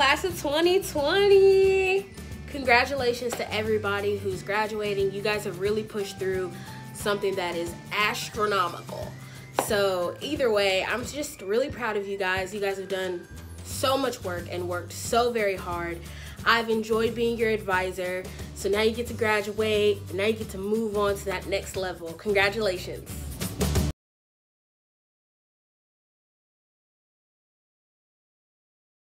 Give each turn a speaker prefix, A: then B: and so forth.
A: class of 2020. Congratulations to everybody who's graduating. You guys have really pushed through something that is astronomical. So, either way, I'm just really proud of you guys. You guys have done so much work and worked so very hard. I've enjoyed being your advisor. So now you get to graduate. Now you get to move on to that next level. Congratulations.